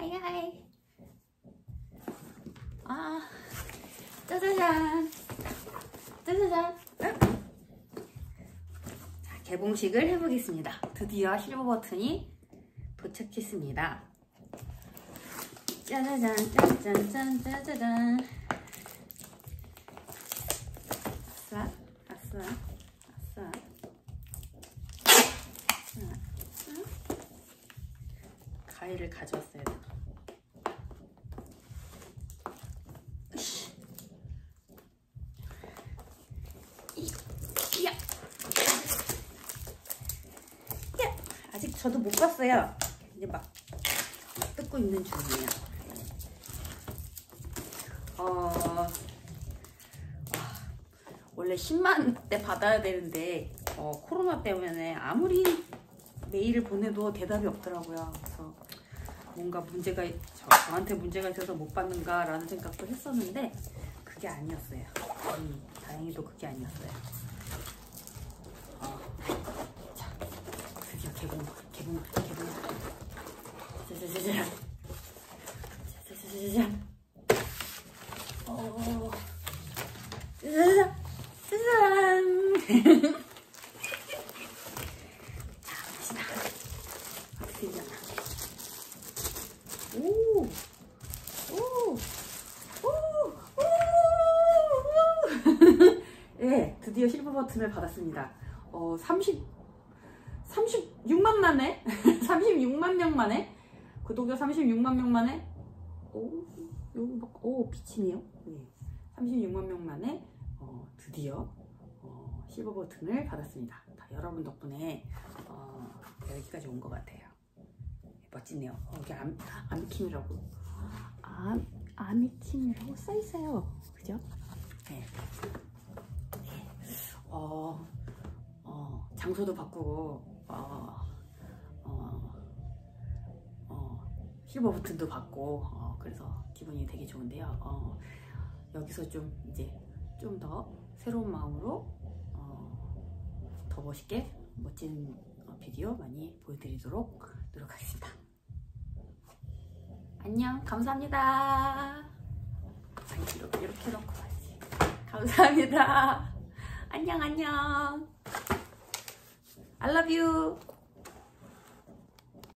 hi hi. 아 짜자잔. 짜자잔. 자 개봉식을 해보겠습니다. 드디어 실버 버튼이 도착했습니다. 짜자잔 짠짠짠 짜자잔 아싸 아싸 아싸. 가위를 가져왔어야 돼. 으쌰. 이- 야. 야. 아직 저도 못 봤어요. 이제 막 뜯고 있는 중이에요. 어, 아, 원래 10만 대 받아야 되는데 어, 코로나 때문에 아무리 메일을 보내도 대답이 없더라고요. 그래서 뭔가 문제가 저, 저한테 문제가 있어서 못 받는가라는 생각도 했었는데 그게 아니었어요. 음, 다행히도 그게 아니었어요. 어, 자, 드디어 개봉, 개봉, 개봉. 짜자자자. 어, 짜자자. 짜잔. 자, 갑시다. 어떻게 되나? 오! 오! 오! 오! 네, 드디어 실버 버튼을 받았습니다. 어, 30, 36만 만에? 36만 명 만에? 구독자 36만 명 만에? 오, 여기 막, 오, 빛이네요. 네. 36만 명 만에, 어, 드디어, 어, 실버 버튼을 받았습니다. 다 여러분 덕분에, 어, 여기까지 온 것 같아요. 멋지네요. 어, 여기 암, 암킴이라고. 암, 아미킴이라고 써있어요. 그죠? 네. 네. 어, 어, 장소도 바꾸고, 어, 어, 어, 실버 버튼도 받고, 어, 그래서 기분이 되게 좋은데요. 어, 여기서 좀 이제 좀 더 새로운 마음으로, 어, 더 멋있게 멋진 어, 비디오 많이 보여드리도록 노력하겠습니다. 안녕, 감사합니다. 이렇게, 이렇게 놓고 가야지. 감사합니다. 안녕, 안녕. I love you.